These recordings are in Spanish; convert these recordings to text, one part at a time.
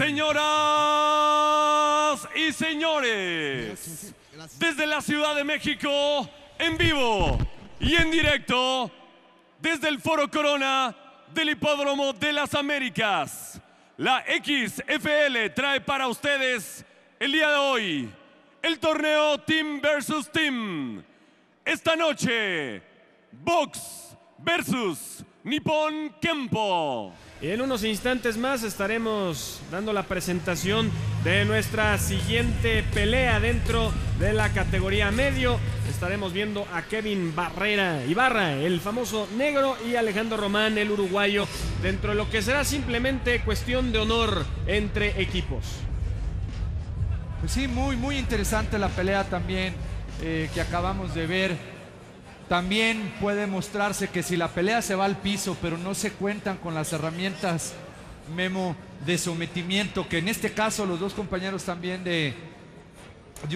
Señoras y señores, desde la Ciudad de México, en vivo y en directo, desde el Foro Corona del Hipódromo de las Américas, la XFL trae para ustedes el día de hoy el torneo Team versus Team. Esta noche, Box versus Nippon Kempo. Y en unos instantes más estaremos dando la presentación de nuestra siguiente pelea dentro de la categoría medio. Estaremos viendo a Kevin Barrera Ibarra, el famoso negro, y Alejandro Román, el uruguayo, dentro de lo que será simplemente cuestión de honor entre equipos. Pues sí, muy, muy interesante la pelea también eh, que acabamos de ver. También puede mostrarse que si la pelea se va al piso, pero no se cuentan con las herramientas, Memo, de sometimiento, que en este caso los dos compañeros también de,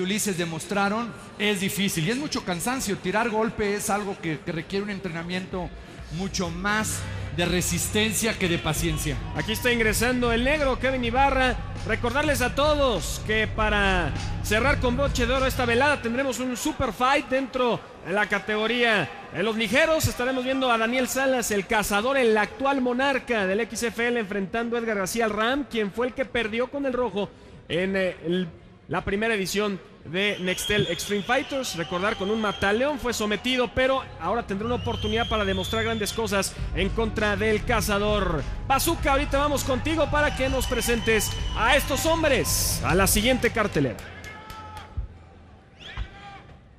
Ulises demostraron, es difícil. Y es mucho cansancio. Tirar golpe es algo que requiere un entrenamiento mucho más de resistencia que de paciencia. Aquí está ingresando el negro Kevin Ibarra. Recordarles a todos que para cerrar con broche de oro esta velada tendremos un super fight dentro de la categoría de los ligeros. Estaremos viendo a Daniel Salas, el cazador, el actual monarca del XFL, enfrentando a Edgar García Ram, quien fue el que perdió con el rojo en eh, el la primera edición de Nextel Extreme Fighters. Recordar con un mataleón fue sometido, pero ahora tendrá una oportunidad para demostrar grandes cosas en contra del cazador. Bazooka, ahorita vamos contigo para que nos presentes a estos hombres a la siguiente cartelera.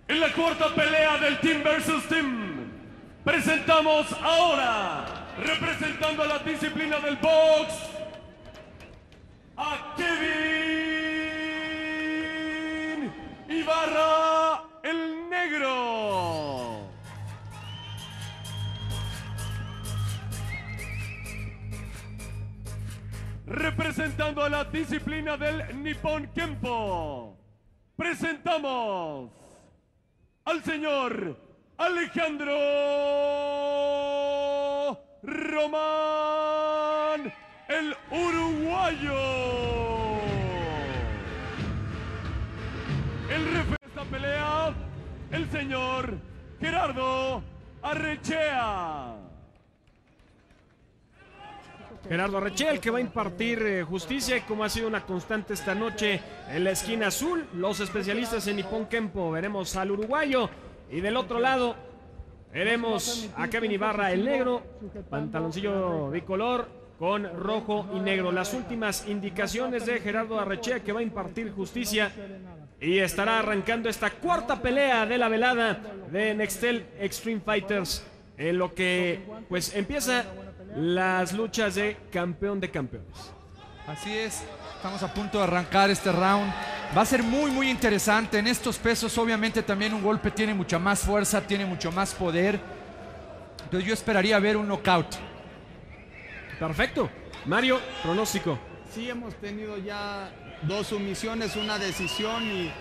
En la cuarta pelea del Team versus Team, presentamos ahora, representando a la disciplina del box, a Kevin Ibarra el Negro. Representando a la disciplina del Nippon Kempo, presentamos al señor Alejandro Román, el uruguayo. El referee de esta pelea, el señor Gerardo Arrechea. Gerardo Arrechea, el que va a impartir eh, justicia como ha sido una constante esta noche en la esquina azul, los especialistas en Nippon Kempo, veremos al uruguayo y del otro lado veremos a Kevin Ibarra el negro, pantaloncillo bicolor con rojo y negro. Las últimas indicaciones de Gerardo Arrechea que va a impartir justicia y estará arrancando esta cuarta pelea de la velada de Nextel Extreme Fighters en lo que pues empieza las luchas de campeón de campeones. Así es, estamos a punto de arrancar este round. Va a ser muy, muy interesante. En estos pesos, obviamente, también un golpe tiene mucha más fuerza, tiene mucho más poder. Entonces, yo esperaría ver un knockout. Perfecto. Mario, pronóstico. Sí, hemos tenido ya dos sumisiones, una decisión y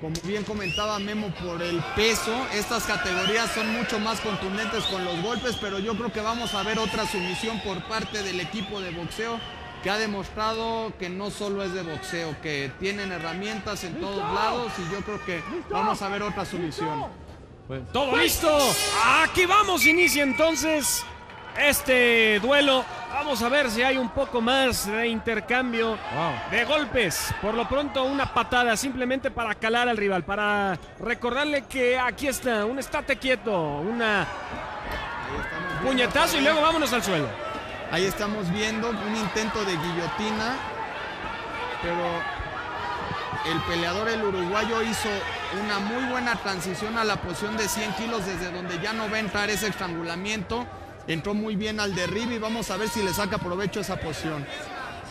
como bien comentaba Memo por el peso, estas categorías son mucho más contundentes con los golpes, pero yo creo que vamos a ver otra sumisión por parte del equipo de boxeo que ha demostrado que no solo es de boxeo, que tienen herramientas en todos lados y yo creo que vamos a ver otra sumisión. Todo listo. Aquí vamos, inicia entonces este duelo. Vamos a ver si hay un poco más de intercambio de golpes. Por lo pronto una patada simplemente para calar al rival, para recordarle que aquí está, un estate quieto, una puñetazo y luego vámonos al suelo. Ahí estamos viendo un intento de guillotina, pero el peleador, el uruguayo, hizo una muy buena transición a la posición de 100 kilos desde donde ya no va a entrar ese estrangulamiento. Entró muy bien al derribe y vamos a ver si le saca provecho esa posición.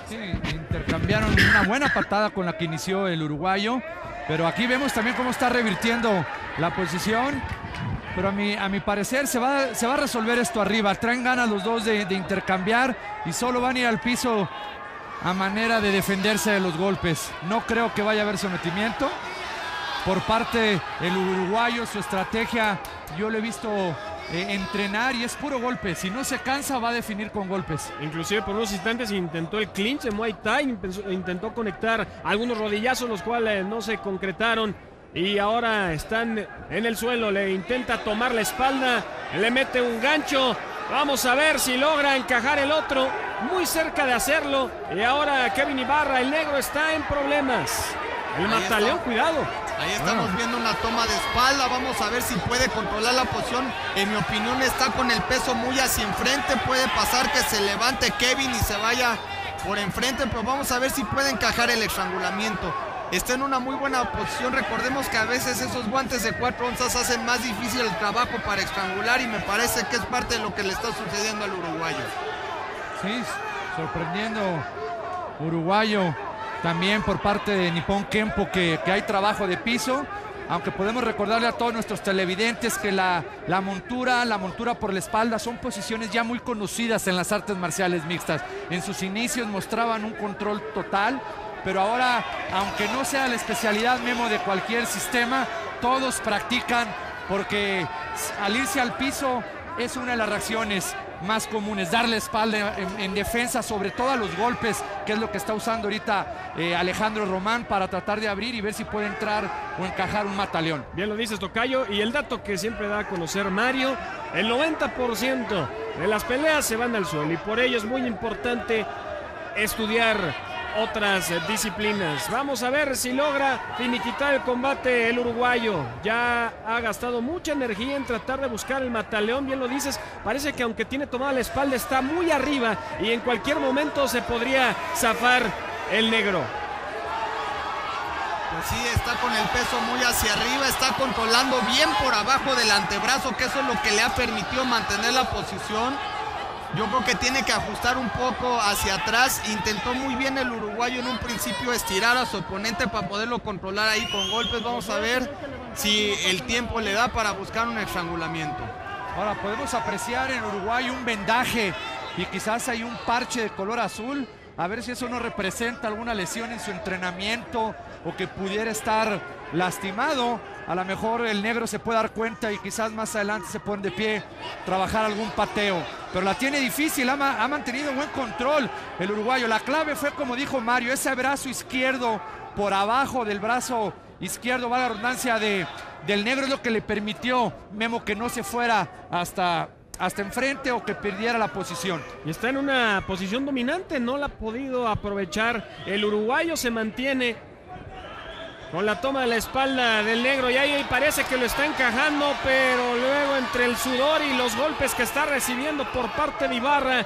Sí, intercambiaron una buena patada con la que inició el uruguayo. Pero aquí vemos también cómo está revirtiendo la posición. Pero a mi, a mi parecer se va, se va a resolver esto arriba. Traen ganas los dos de, de intercambiar y solo van a ir al piso a manera de defenderse de los golpes. No creo que vaya a haber sometimiento. Por parte del uruguayo, su estrategia, yo lo he visto eh, entrenar y es puro golpe. Si no se cansa, va a definir con golpes. Inclusive por unos instantes intentó el clinch en Muay Thai, intentó conectar algunos rodillazos, los cuales no se concretaron. Y ahora están en el suelo, le intenta tomar la espalda, le mete un gancho. Vamos a ver si logra encajar el otro, muy cerca de hacerlo. Y ahora Kevin Ibarra, el negro, está en problemas. El mataleón, cuidado. Ahí estamos viendo una toma de espalda. Vamos a ver si puede controlar la posición. En mi opinión está con el peso muy hacia enfrente. Puede pasar que se levante Kevin y se vaya por enfrente. Pero vamos a ver si puede encajar el estrangulamiento. Está en una muy buena posición. Recordemos que a veces esos guantes de 4 onzas hacen más difícil el trabajo para estrangular. Y me parece que es parte de lo que le está sucediendo al uruguayo. Sí, sorprendiendo uruguayo también por parte de Nippon Kempo que, hay trabajo de piso. Aunque podemos recordarle a todos nuestros televidentes que la, la montura, la montura por la espalda son posiciones ya muy conocidas en las artes marciales mixtas. En sus inicios mostraban un control total, pero ahora, aunque no sea la especialidad memo de cualquier sistema, todos practican porque al irse al piso es una de las reacciones más comunes, darle espalda en, en defensa, sobre todo a los golpes, que es lo que está usando ahorita eh, Alejandro Román para tratar de abrir y ver si puede entrar o encajar un mataleón. Bien lo dices, Tocayo. Y el dato que siempre da a conocer Mario, el 90% de las peleas se van al suelo. Y por ello es muy importante estudiar otras disciplinas. Vamos a ver si logra finiquitar el combate el uruguayo. Ya ha gastado mucha energía en tratar de buscar el mataleón. Bien lo dices, parece que aunque tiene tomada la espalda está muy arriba y en cualquier momento se podría zafar el negro. Pues sí, está con el peso muy hacia arriba, está controlando bien por abajo del antebrazo, que eso es lo que le ha permitido mantener la posición. Yo creo que tiene que ajustar un poco hacia atrás. Intentó muy bien el uruguayo en un principio estirar a su oponente para poderlo controlar ahí con golpes. Vamos a ver si el tiempo le da para buscar un estrangulamiento. Ahora podemos apreciar en Uruguay un vendaje y quizás hay un parche de color azul. A ver si eso no representa alguna lesión en su entrenamiento o que pudiera estar lastimado. A lo mejor el negro se puede dar cuenta y quizás más adelante se pone de pie, trabajar algún pateo. Pero la tiene difícil, ha, ha mantenido buen control el uruguayo. La clave fue, como dijo Mario, ese brazo izquierdo por abajo del brazo izquierdo, va la redundancia de, del negro, es lo que le permitió Memo que no se fuera hasta, hasta enfrente o que perdiera la posición. Y está en una posición dominante, no la ha podido aprovechar. El uruguayo se mantiene con la toma de la espalda del negro y ahí parece que lo está encajando, pero luego entre el sudor y los golpes que está recibiendo por parte de Ibarra,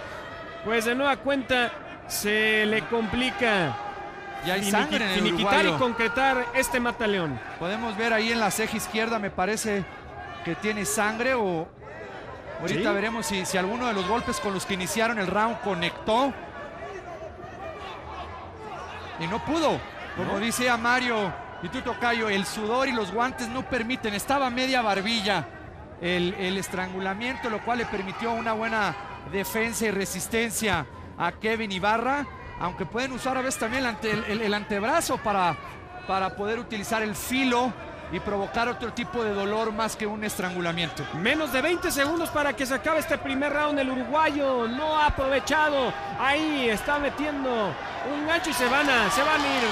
pues de nueva cuenta se le complica Y hay sangre en el finiquitar y concretar este mataleón. Podemos ver ahí en la ceja izquierda, me parece que tiene sangre o ahorita Sí. veremos si, si alguno de los golpes con los que iniciaron el round conectó. Y no pudo. Como dice a Mario y tú Tocayo, el sudor y los guantes no permiten. Estaba media barbilla el, estrangulamiento, lo cual le permitió una buena defensa y resistencia a Kevin Ibarra. Aunque pueden usar a veces también el- el antebrazo para, para poder utilizar el filo y provocar otro tipo de dolor más que un estrangulamiento. Menos de 20 segundos para que se acabe este primer round. El uruguayo no ha aprovechado. Ahí está metiendo un gancho y se van a, se van a ir.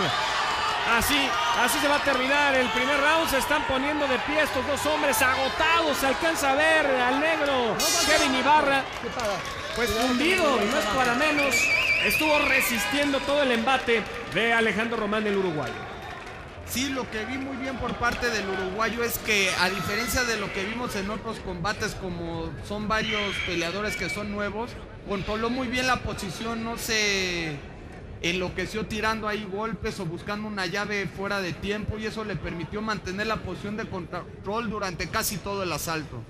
Así, así se va a terminar el primer round. Se están poniendo de pie estos dos hombres agotados. Se alcanza a ver al negro Kevin Ibarra. Pues fundido, y no es para menos. Estuvo resistiendo todo el embate de Alejandro Román del uruguayo. Sí, lo que vi muy bien por parte del uruguayo es que a diferencia de lo que vimos en otros combates, como son varios peleadores que son nuevos, controló muy bien la posición, no se enloqueció tirando ahí golpes o buscando una llave fuera de tiempo y eso le permitió mantener la posición de control durante casi todo el asalto.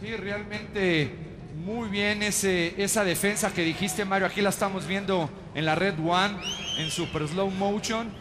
Sí, realmente Muy bien ese, esa defensa que dijiste, Mario. Aquí la estamos viendo en la Red One, en super slow motion.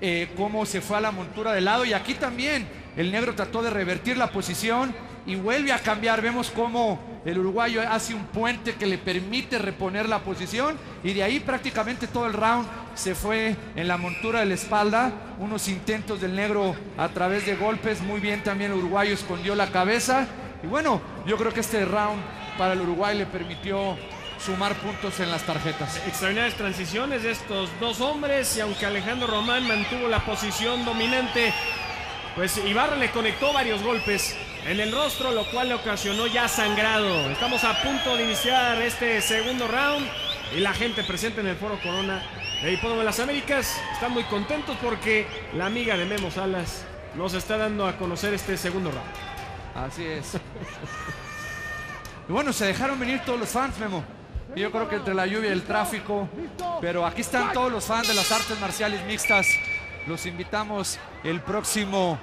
eh, cómo se fue a la montura de lado. Y aquí también el negro trató de revertir la posición y vuelve a cambiar. Vemos cómo el uruguayo hace un puente que le permite reponer la posición. Y de ahí prácticamente todo el round se fue en la montura de la espalda. Unos intentos del negro a través de golpes. Muy bien también el uruguayo escondió la cabeza. Y bueno, yo creo que este round para el Uruguay le permitió sumar puntos en las tarjetas. Extraordinarias transiciones de estos dos hombres y aunque Alejandro Román mantuvo la posición dominante, pues Ibarra le conectó varios golpes en el rostro, lo cual le ocasionó ya sangrado. Estamos a punto de iniciar este segundo round y la gente presente en el Foro Corona de Hipódromo de las Américas están muy contentos porque la amiga de Memo Salas nos está dando a conocer este segundo round. Así es. Y bueno, se dejaron venir todos los fans, Memo. Yo creo que entre la lluvia y el tráfico, pero aquí están todos los fans de las artes marciales mixtas. Los invitamos el próximo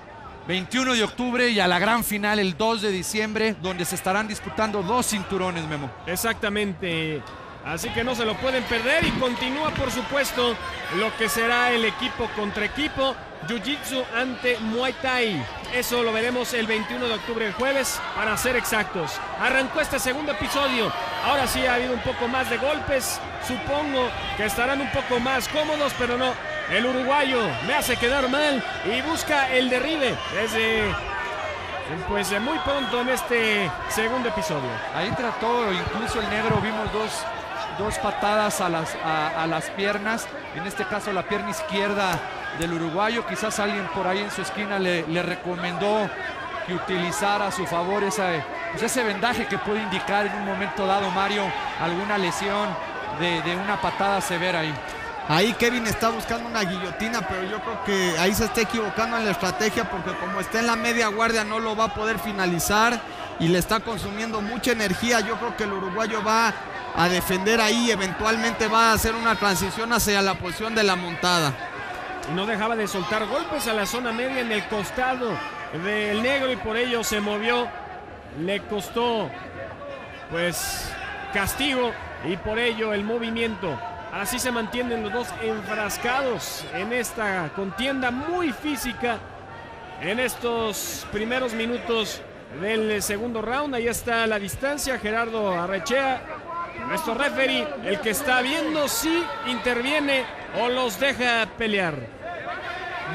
21 de octubre y a la gran final el 2 de diciembre, donde se estarán disputando dos cinturones, Memo. Exactamente. Así que no se lo pueden perder y continúa por supuesto lo que será el equipo contra equipo. Jiu-Jitsu ante Muay Thai. Eso lo veremos el 21 de octubre, el jueves, para ser exactos. Arrancó este segundo episodio. Ahora sí ha habido un poco más de golpes. Supongo que estarán un poco más cómodos, pero no. El uruguayo me hace quedar mal y busca el derribe desde pues muy pronto en este segundo episodio. Ahí trató, incluso el negro, vimos dos, dos patadas a las, a las piernas, en este caso la pierna izquierda del uruguayo, quizás alguien por ahí en su esquina le, le recomendó que utilizara a su favor esa, pues ese vendaje que puede indicar en un momento dado Mario alguna lesión de, de una patada severa ahí. Ahí Kevin está buscando una guillotina, pero yo creo que ahí se está equivocando en la estrategia porque como está en la media guardia no lo va a poder finalizar y le está consumiendo mucha energía. Yo creo que el uruguayo va a defender ahí, eventualmente va a hacer una transición hacia la posición de la montada. No dejaba de soltar golpes a la zona media en el costado del negro y por ello se movió. Le costó pues castigo y por ello el movimiento. Así se mantienen los dos enfrascados en esta contienda muy física en estos primeros minutos del segundo round. Ahí está la distancia, Gerardo Arrechea, nuestro referee, el que está viendo si interviene o los deja pelear.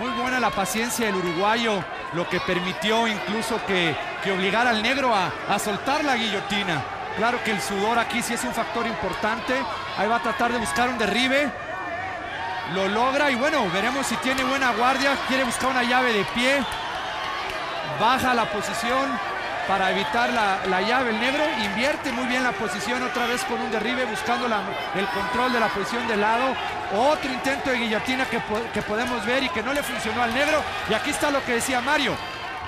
Muy buena la paciencia del uruguayo, lo que permitió incluso que, que obligara al negro a, a soltar la guillotina. Claro que el sudor aquí sí es un factor importante. Ahí va a tratar de buscar un derribe. Lo logra y bueno, veremos si tiene buena guardia. Quiere buscar una llave de pie. Baja la posición para evitar la, la llave. El negro invierte muy bien la posición otra vez con un derribe buscando el control de la posición de lado. Otro intento de guillotina que, que podemos ver y que no le funcionó al negro. Y aquí está lo que decía Mario.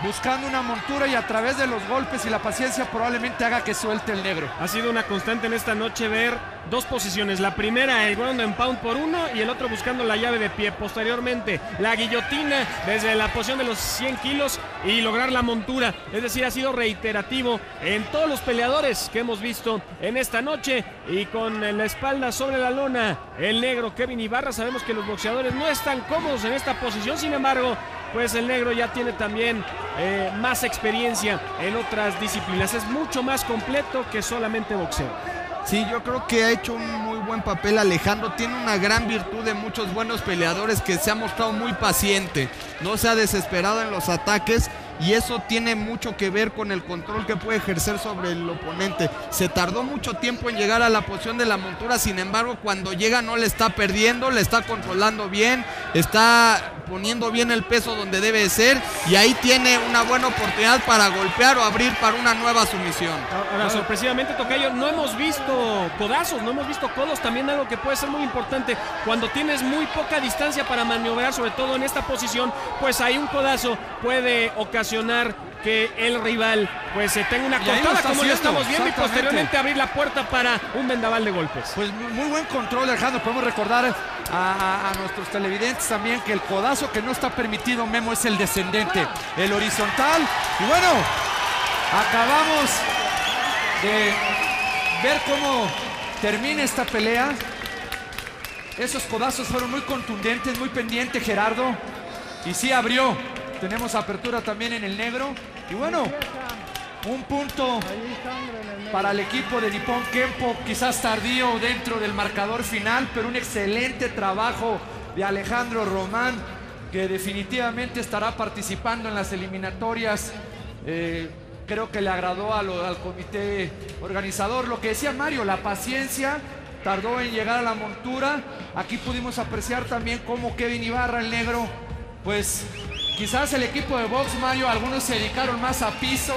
Buscando una montura y a través de los golpes y la paciencia probablemente haga que suelte el negro. Ha sido una constante en esta noche ver dos posiciones. La primera, el ground and pound por uno y el otro buscando la llave de pie. Posteriormente, la guillotina desde la posición de los 100 kilos y lograr la montura. Es decir, ha sido reiterativo en todos los peleadores que hemos visto en esta noche. Y con la espalda sobre la lona, el negro Kevin Ibarra. Sabemos que los boxeadores no están cómodos en esta posición. Sin embargo, pues el negro ya tiene también eh, más experiencia en otras disciplinas. Es mucho más completo que solamente boxeo. Sí, yo creo que ha hecho un muy buen papel Alejandro. Tiene una gran virtud de muchos buenos peleadores que se ha mostrado muy paciente. No se ha desesperado en los ataques y eso tiene mucho que ver con el control que puede ejercer sobre el oponente. Se tardó mucho tiempo en llegar a la posición de la montura, sin embargo, cuando llega no le está perdiendo, le está controlando bien, está poniendo bien el peso donde debe de ser y ahí tiene una buena oportunidad para golpear o abrir para una nueva sumisión. Ahora, sorpresivamente, Tocayo, no hemos visto codazos, no hemos visto codos, también algo que puede ser muy importante. Cuando tienes muy poca distancia para maniobrar, sobre todo en esta posición, pues ahí un codazo puede ocasionar que el rival pues se tenga una lo cortada como lo haciendo, estamos viendo y posteriormente abrir la puerta para un vendaval de golpes. Pues muy buen control, Alejandro. Podemos recordar a, a- nuestros televidentes también que el codazo que no está permitido, Memo, es el descendente, el horizontal. Y bueno, acabamos de ver cómo termina esta pelea. Esos codazos fueron muy contundentes, muy pendientes, Gerardo. Y sí abrió. Tenemos apertura también en el negro. Y bueno, un punto para el equipo de Nippon Kempo, quizás tardío dentro del marcador final, pero un excelente trabajo de Alejandro Román, que definitivamente estará participando en las eliminatorias. Eh, creo que le agradó al comité organizador. Lo que decía Mario, la paciencia tardó en llegar a la montura. Aquí pudimos apreciar también cómo Kevin Ibarra, el negro, pues quizás el equipo de box, Mario, algunos se dedicaron más a piso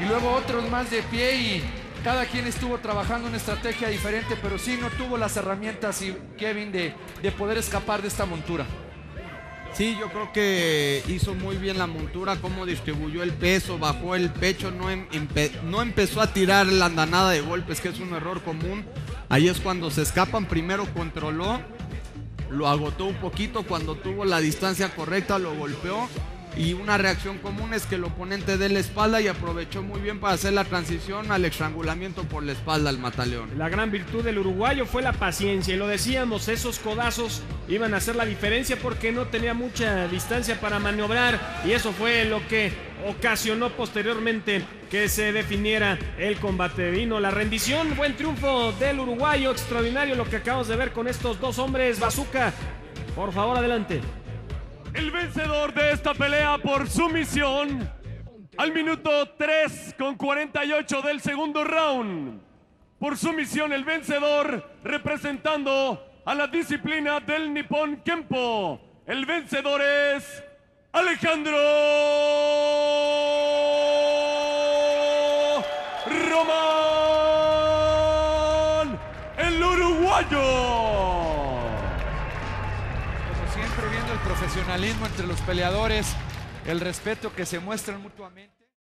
y luego otros más de pie y cada quien estuvo trabajando una estrategia diferente, pero sí no tuvo las herramientas y Kevin de, de poder escapar de esta montura. Sí, yo creo que hizo muy bien la montura, cómo distribuyó el peso, bajó el pecho, no, em, no empezó a tirar la andanada de golpes, que es un error común. Ahí es cuando se escapan, primero controló, lo agotó un poquito, cuando tuvo la distancia correcta lo golpeó y una reacción común es que el oponente dé la espalda y aprovechó muy bien para hacer la transición al estrangulamiento por la espalda al mataleón. La gran virtud del uruguayo fue la paciencia y lo decíamos, esos codazos iban a hacer la diferencia porque no tenía mucha distancia para maniobrar y eso fue lo que ocasionó posteriormente que se definiera el combate. Vino la rendición, buen triunfo del uruguayo, extraordinario lo que acabamos de ver con estos dos hombres. Bazooka, por favor, adelante. El vencedor de esta pelea por sumisión al minuto 3 con 48 del segundo round. Por sumisión el vencedor representando a la disciplina del Nippon Kempo. El vencedor es Alejandro profesionalismo entre los peleadores, el respeto que se muestran mutuamente.